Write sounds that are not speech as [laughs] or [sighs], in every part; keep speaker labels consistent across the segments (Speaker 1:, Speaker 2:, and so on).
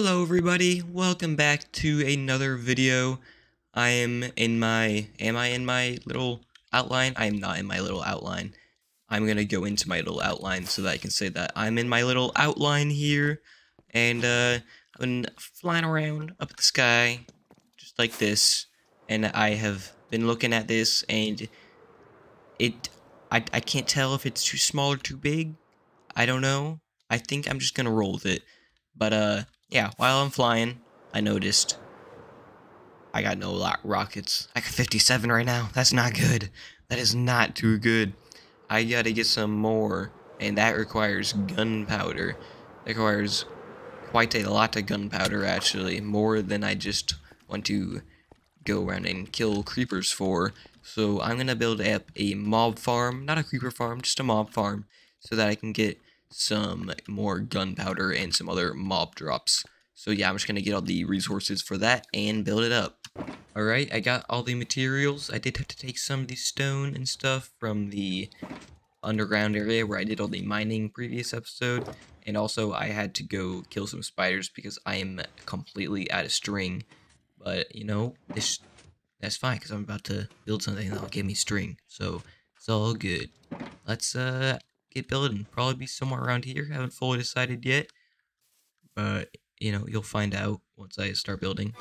Speaker 1: Hello everybody, welcome back to another video. I am in my, am I in my little outline? I am not in my little outline. I'm gonna go into my little outline so that I can say that I'm in my little outline here. And uh, I've been flying around up the sky, just like this. And I have been looking at this and it, I, I can't tell if it's too small or too big. I don't know. I think I'm just gonna roll with it. But uh, yeah, while I'm flying, I noticed I got no rockets. I got 57 right now. That's not good. That is not too good. I gotta get some more, and that requires gunpowder. It requires quite a lot of gunpowder, actually, more than I just want to go around and kill creepers for. So I'm gonna build up a mob farm, not a creeper farm, just a mob farm, so that I can get some more gunpowder and some other mob drops. So yeah, I'm just going to get all the resources for that and build it up. Alright, I got all the materials. I did have to take some of the stone and stuff from the underground area where I did all the mining previous episode. And also, I had to go kill some spiders because I am completely out of string. But, you know, this that's fine because I'm about to build something that'll give me string. So, it's all good. Let's, uh, get building. Probably be somewhere around here. Haven't fully decided yet. But, you know, you'll find out once I start building.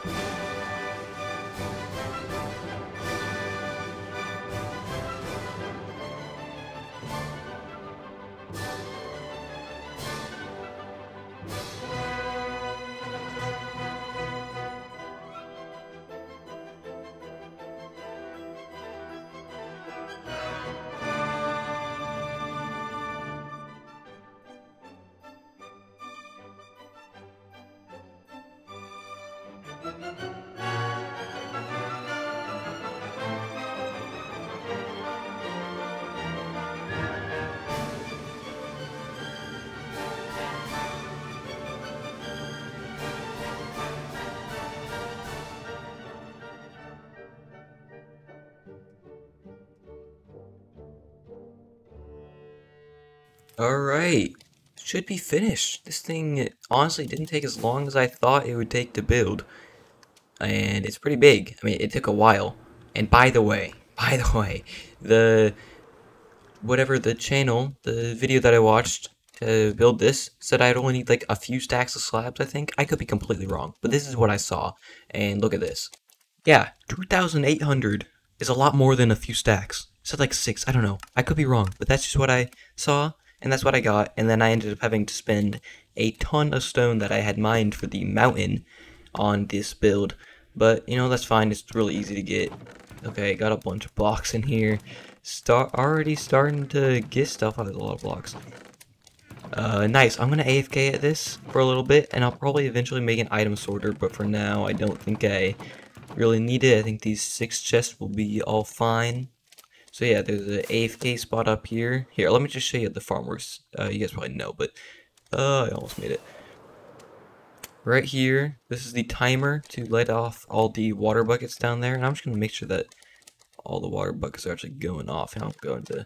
Speaker 1: Alright, should be finished. This thing honestly didn't take as long as I thought it would take to build. And it's pretty big. I mean, it took a while. And by the way, [laughs] by the way, the whatever the channel, the video that I watched to build this said I'd only need like a few stacks of slabs, I think. I could be completely wrong, but this is what I saw. And look at this. Yeah, 2,800 is a lot more than a few stacks. Said like six, I don't know. I could be wrong, but that's just what I saw and that's what I got, and then I ended up having to spend a ton of stone that I had mined for the mountain on this build, but, you know, that's fine, it's really easy to get. Okay, got a bunch of blocks in here, start already starting to get stuff out of a lot of blocks. Uh, nice, I'm gonna AFK at this for a little bit, and I'll probably eventually make an item sorter, but for now, I don't think I really need it, I think these six chests will be all fine. So yeah, there's an AFK spot up here. Here, let me just show you the farm works. Uh, you guys probably know, but uh, I almost made it. Right here, this is the timer to light off all the water buckets down there. And I'm just going to make sure that all the water buckets are actually going off. And I'll go into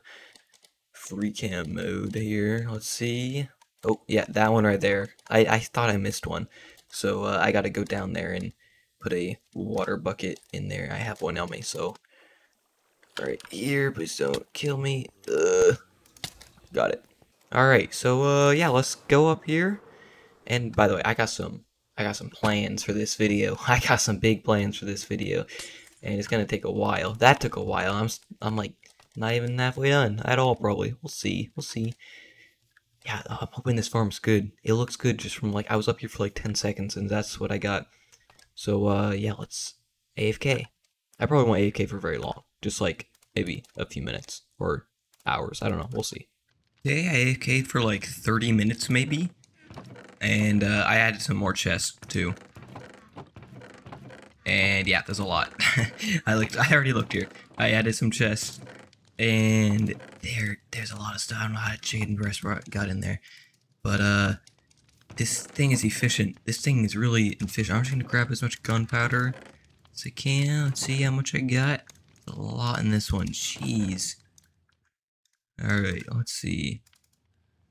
Speaker 1: free cam mode here. Let's see. Oh, yeah, that one right there. I, I thought I missed one. So uh, I got to go down there and put a water bucket in there. I have one on me, so right here. Please don't kill me. Ugh. Got it. Alright, so, uh, yeah, let's go up here. And, by the way, I got some, I got some plans for this video. [laughs] I got some big plans for this video. And it's gonna take a while. That took a while. I'm, I'm like, not even halfway done at all, probably. We'll see. We'll see. Yeah, I'm hoping this farm's good. It looks good just from, like, I was up here for, like, 10 seconds, and that's what I got. So, uh, yeah, let's AFK. I probably won't AFK for very long. Just, like, maybe a few minutes or hours. I don't know. We'll see. Yeah, I AFK'd for like 30 minutes maybe. And uh, I added some more chests too. And yeah, there's a lot. [laughs] I looked. I already looked here. I added some chests, and there, there's a lot of stuff. I don't know how chicken breast got in there, but uh, this thing is efficient. This thing is really efficient. I'm just gonna grab as much gunpowder as I can. Let's see how much I got a lot in this one. Jeez. Alright, let's see.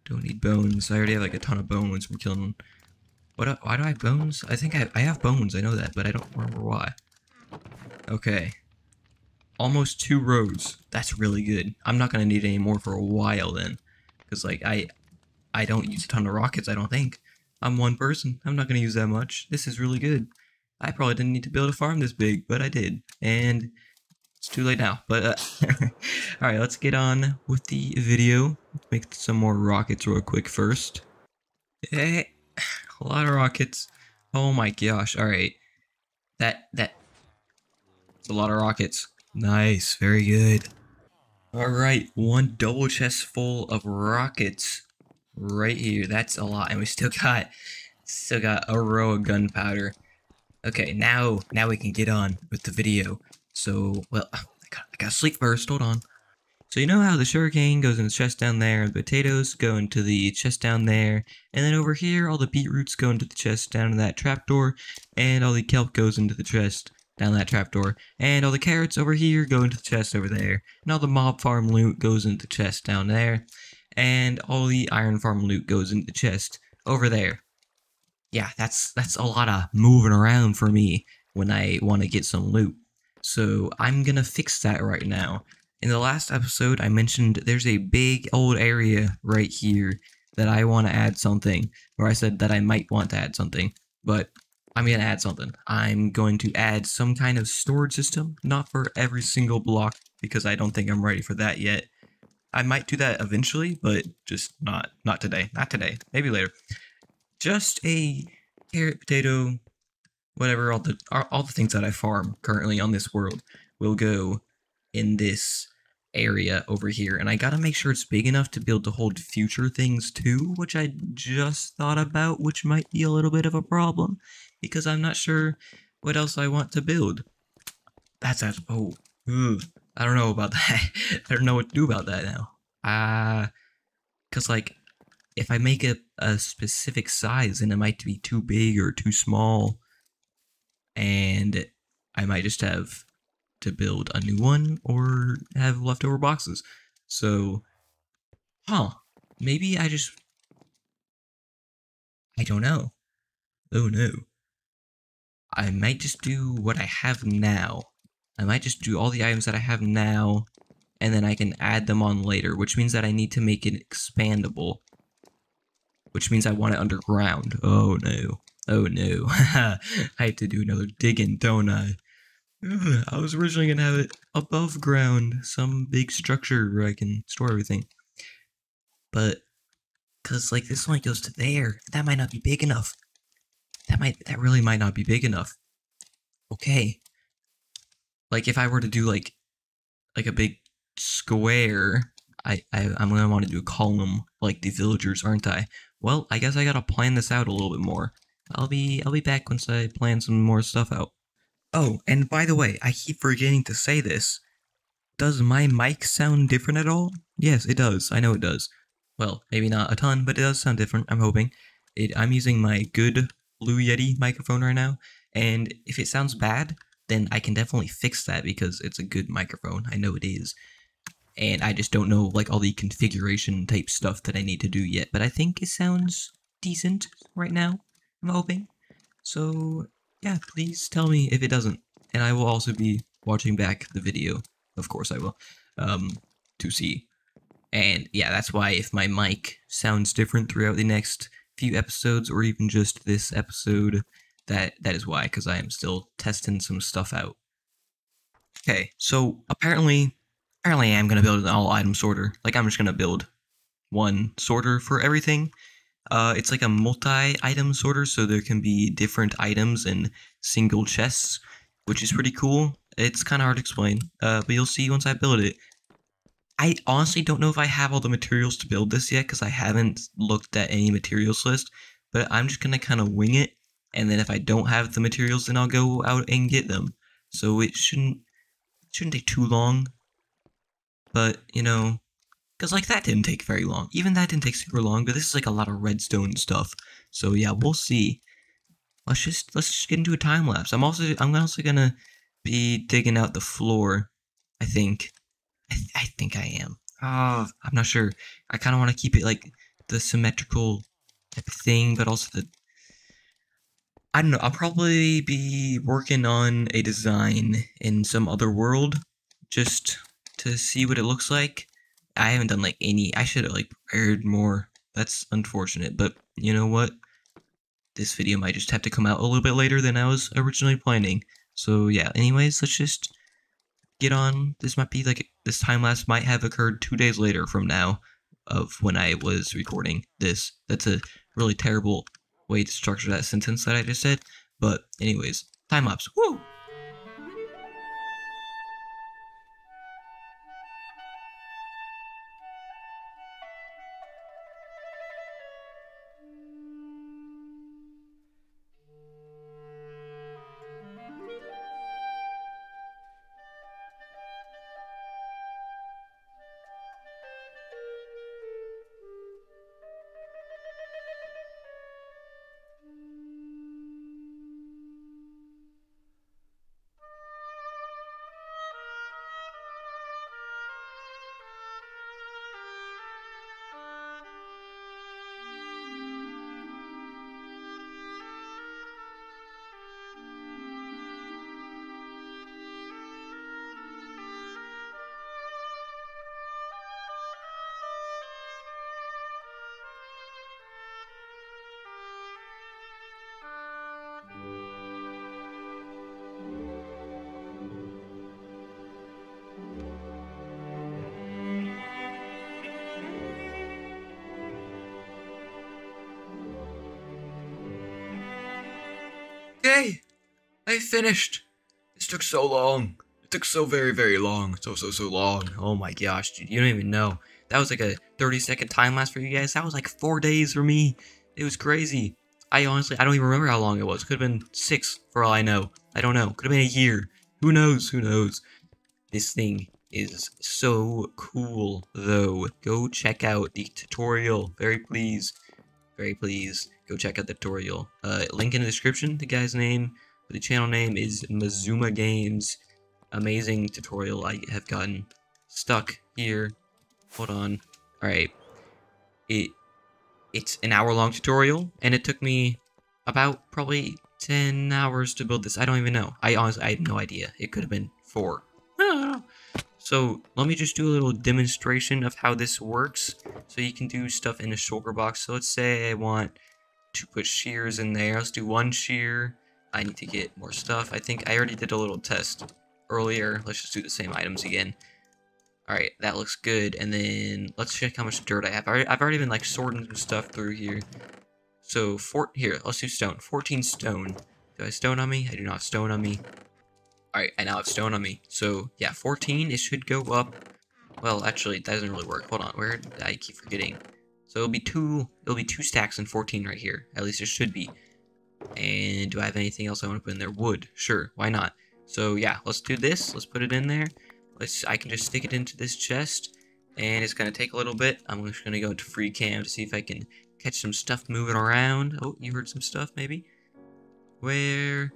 Speaker 1: Don't need bones. I already have like a ton of bones from killing What? Why do I have bones? I think I, I have bones. I know that, but I don't remember why. Okay. Almost two rows. That's really good. I'm not gonna need any more for a while then, because like I, I don't use a ton of rockets. I don't think. I'm one person. I'm not gonna use that much. This is really good. I probably didn't need to build a farm this big, but I did, and it's too late now. But uh, [laughs] all right, let's get on with the video. Make some more rockets real quick first. Hey, [sighs] a lot of rockets. Oh my gosh! All right, that that. It's a lot of rockets. Nice, very good. Alright, one double chest full of rockets right here. That's a lot. And we still got still got a row of gunpowder. Okay, now now we can get on with the video. So, well, [sighs] I got I gotta sleep first, hold on. So you know how the sugarcane goes in the chest down there, the potatoes go into the chest down there, and then over here all the beetroots go into the chest down in that trapdoor, and all the kelp goes into the chest down that trapdoor. And all the carrots over here go into the chest over there. And all the mob farm loot goes into the chest down there. And all the iron farm loot goes into the chest over there. Yeah, that's that's a lot of moving around for me when I want to get some loot. So I'm gonna fix that right now. In the last episode, I mentioned there's a big old area right here that I want to add something, or I said that I might want to add something, but I'm going to add something. I'm going to add some kind of storage system, not for every single block, because I don't think I'm ready for that yet. I might do that eventually, but just not not today. Not today. Maybe later. Just a carrot, potato, whatever, all the all the things that I farm currently on this world will go in this area over here. And I gotta make sure it's big enough to be able to hold future things too, which I just thought about, which might be a little bit of a problem because I'm not sure what else I want to build. That's that. Oh, ugh, I don't know about [laughs] that. I don't know what to do about that now. Uh, cause like, if I make it a specific size, then it might be too big or too small, and I might just have to build a new one or have leftover boxes. So, huh? Maybe I just. I don't know. Oh no. I might just do what I have now. I might just do all the items that I have now, and then I can add them on later, which means that I need to make it expandable. Which means I want it underground. Oh no. Oh no. [laughs] I have to do another digging, don't I? I was originally going to have it above ground, some big structure where I can store everything. But, because, like, this only goes to there. That might not be big enough. That might, that really might not be big enough. Okay. Like, if I were to do, like, like a big square, I, I I'm gonna want to do a column like the villagers, aren't I? Well, I guess I gotta plan this out a little bit more. I'll be I'll be back once I plan some more stuff out. Oh, and by the way, I keep forgetting to say this. Does my mic sound different at all? Yes, it does. I know it does. Well, maybe not a ton, but it does sound different. I'm hoping. It, I'm using my good Blue Yeti microphone right now, and if it sounds bad, then I can definitely fix that because it's a good microphone. I know it is. And I just don't know like all the configuration type stuff that I need to do yet, but I think it sounds decent right now. I'm hoping. So yeah, please tell me if it doesn't. And I will also be watching back the video. Of course I will. Um, to see. And yeah, that's why if my mic sounds different throughout the next few episodes or even just this episode, that that is why, because I am still testing some stuff out. Okay, so apparently apparently I'm gonna build an all item sorter. Like I'm just gonna build one sorter for everything. Uh, it's like a multi-item sorter, so there can be different items in single chests, which is pretty cool. It's kind of hard to explain, uh, but you'll see once I build it. I honestly don't know if I have all the materials to build this yet, because I haven't looked at any materials list, but I'm just going to kind of wing it, and then if I don't have the materials, then I'll go out and get them. So it shouldn't, shouldn't take too long, but, you know, because, like, that didn't take very long. Even that didn't take super long, but this is, like, a lot of redstone stuff. So, yeah, we'll see. Let's just, let's just get into a time lapse. I'm also, I'm also gonna be digging out the floor, I think. I, th I think I am. Oh, I'm not sure. I kind of want to keep it, like, the symmetrical type of thing, but also the, I don't know. I'll probably be working on a design in some other world just to see what it looks like. I haven't done like any. I should have like prepared more. That's unfortunate, but you know what? This video might just have to come out a little bit later than I was originally planning. So yeah, anyways, let's just get on. This might be like this time lapse might have occurred two days later from now of when I was recording this. That's a really terrible way to structure that sentence that I just said. But anyways, time lapse. Woo! I finished. This took so long. It took so very, very long. So, so, so long. Oh my gosh, dude, you don't even know. That was like a 30 second time lapse for you guys. That was like four days for me. It was crazy. I honestly, I don't even remember how long it was. Could have been six for all I know. I don't know. Could have been a year. Who knows? Who knows? This thing is so cool, though. Go check out the tutorial. Very please. Very please. Go check out the tutorial. Uh, link in the description. The guy's name, the channel name is Mazuma Games. Amazing tutorial I have gotten stuck here. Hold on. Alright. It it's an hour long tutorial and it took me about probably 10 hours to build this. I don't even know. I honestly I have no idea. It could have been 4. So let me just do a little demonstration of how this works. So you can do stuff in a shulker box. So let's say I want to put shears in there. Let's do one shear. I need to get more stuff. I think I already did a little test earlier. Let's just do the same items again. Alright, that looks good. And then let's check how much dirt I have. I've already been like sorting some stuff through here. So, four, here, let's do stone. 14 stone. Do I stone on me? I do not have stone on me. Alright, I now have stone on me. So, yeah, 14, it should go up. Well, actually, that doesn't really work. Hold on, where I keep forgetting? So it'll be two, it'll be two stacks and 14 right here. At least it should be. And do I have anything else I want to put in there? Wood. Sure, why not? So yeah, let's do this. Let's put it in there. Let's. I can just stick it into this chest. And it's going to take a little bit. I'm just going to go into free cam to see if I can catch some stuff moving around. Oh, you heard some stuff maybe? Where?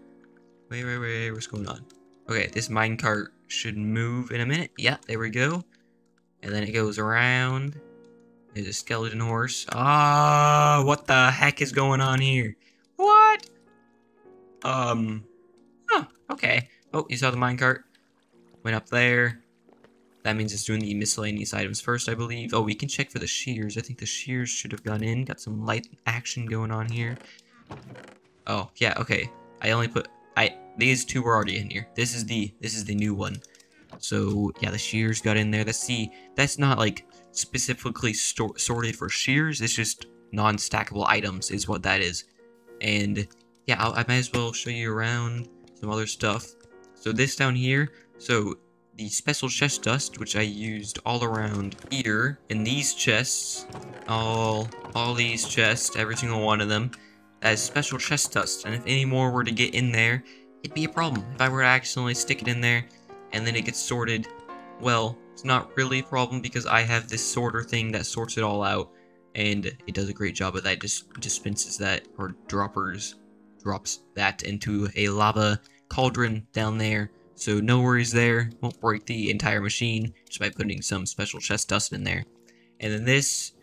Speaker 1: Where, where, where? What's going on? Okay, this minecart should move in a minute. Yeah, there we go. And then it goes around. There's a skeleton horse. Ah, oh, what the heck is going on here? Um, oh, okay. Oh, you saw the minecart? Went up there. That means it's doing the miscellaneous items first, I believe. Oh, we can check for the shears. I think the shears should have gone in. Got some light action going on here. Oh, yeah, okay. I only put... I These two were already in here. This is the this is the new one. So, yeah, the shears got in there. Let's see. That's not, like, specifically sorted for shears. It's just non-stackable items is what that is. And, yeah, I'll, i might as well show you around some other stuff. So this down here, so the special chest dust, which I used all around here, in these chests, all, all these chests, every single one of them, as special chest dust. And if any more were to get in there, it'd be a problem. If I were to accidentally stick it in there, and then it gets sorted, well, it's not really a problem because I have this sorter thing that sorts it all out, and it does a great job of that. Just dispenses that, or droppers, drops that into a lava cauldron down there. So no worries there, won't break the entire machine just by putting some special chest dust in there. And then this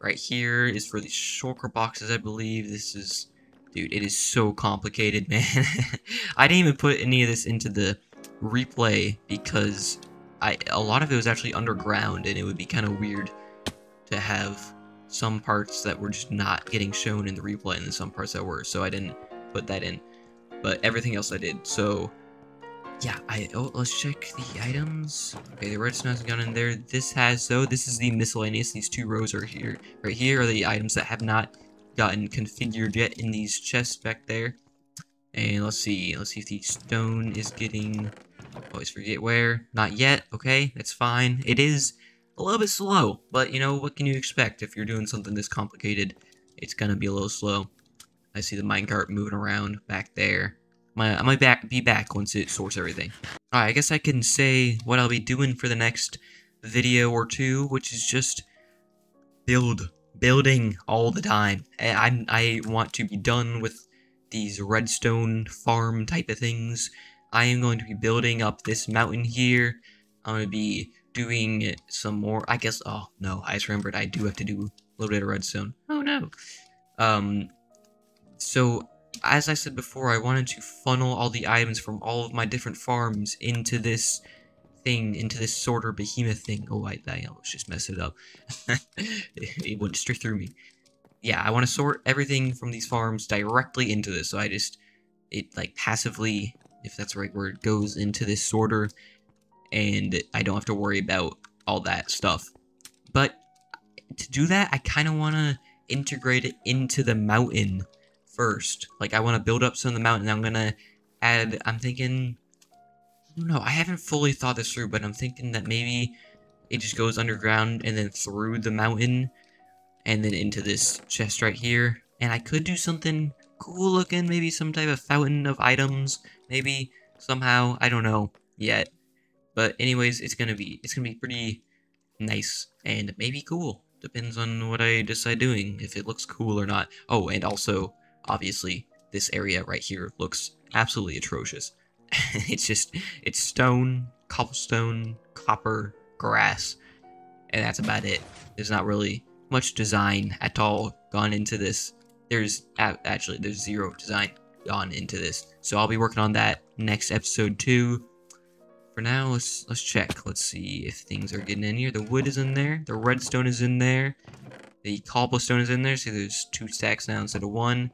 Speaker 1: right here is for the shulker boxes, I believe. This is Dude, it is so complicated, [laughs] man. I didn't even put any of this into the replay because I a lot of it was actually underground and it would be kind of weird to have some parts that were just not getting shown in the replay and then some parts that were, so I didn't put that in. But everything else I did, so yeah, I oh let's check the items. Okay, the redstone has gone in there. This has though, this is the miscellaneous. These two rows are here. Right here are the items that have not gotten configured yet in these chests back there. And let's see, let's see if the stone is getting, oh, always forget where, not yet, okay, that's fine. It is a little bit slow, but you know, what can you expect if you're doing something this complicated? It's gonna be a little slow. I see the minecart moving around back there. My, I might back, be back once it sorts everything. Alright, I guess I can say what I'll be doing for the next video or two, which is just build building all the time. I, I want to be done with these redstone farm type of things. I am going to be building up this mountain here. I'm going to be doing some more. I guess, oh no, I just remembered I do have to do a little bit of redstone. Oh no. Um, so, as I said before, I wanted to funnel all the items from all of my different farms into this thing into this sorter behemoth thing. Oh, I, I almost just messed it up. [laughs] it went straight through me. Yeah, I want to sort everything from these farms directly into this. So I just, it like passively, if that's the right word, goes into this sorter. And I don't have to worry about all that stuff. But to do that, I kind of want to integrate it into the mountain first. Like, I want to build up some of the mountain. I'm going to add, mm. I'm thinking no, I haven't fully thought this through, but I'm thinking that maybe it just goes underground and then through the mountain and then into this chest right here. And I could do something cool looking, maybe some type of fountain of items, maybe somehow, I don't know yet. But anyways, it's gonna be it's gonna be pretty nice and maybe cool. Depends on what I decide doing, if it looks cool or not. Oh, and also, obviously, this area right here looks absolutely atrocious. [laughs] it's just it's stone, cobblestone, copper, grass, and that's about it. There's not really much design at all gone into this. There's actually there's zero design gone into this. So I'll be working on that next episode too. For now, let's let's check. Let's see if things are getting in here. The wood is in there. The redstone is in there. The cobblestone is in there. See, there's two stacks now instead of one.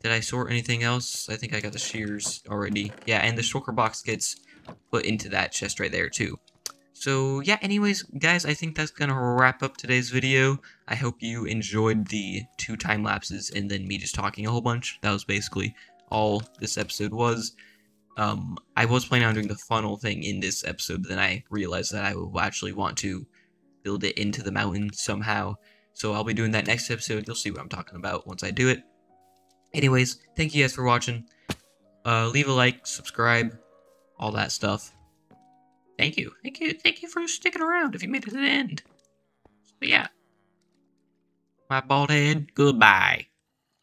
Speaker 1: Did I sort anything else? I think I got the shears already. Yeah, and the shulker box gets put into that chest right there too. So yeah, anyways, guys, I think that's gonna wrap up today's video. I hope you enjoyed the two time lapses and then me just talking a whole bunch. That was basically all this episode was. Um, I was planning on doing the funnel thing in this episode, but then I realized that I will actually want to build it into the mountain somehow. So I'll be doing that next episode. You'll see what I'm talking about once I do it. Anyways, thank you guys for watching. Uh, leave a like, subscribe, all that stuff. Thank you. Thank you. Thank you for sticking around if you made it to the end. So yeah. My bald head, goodbye.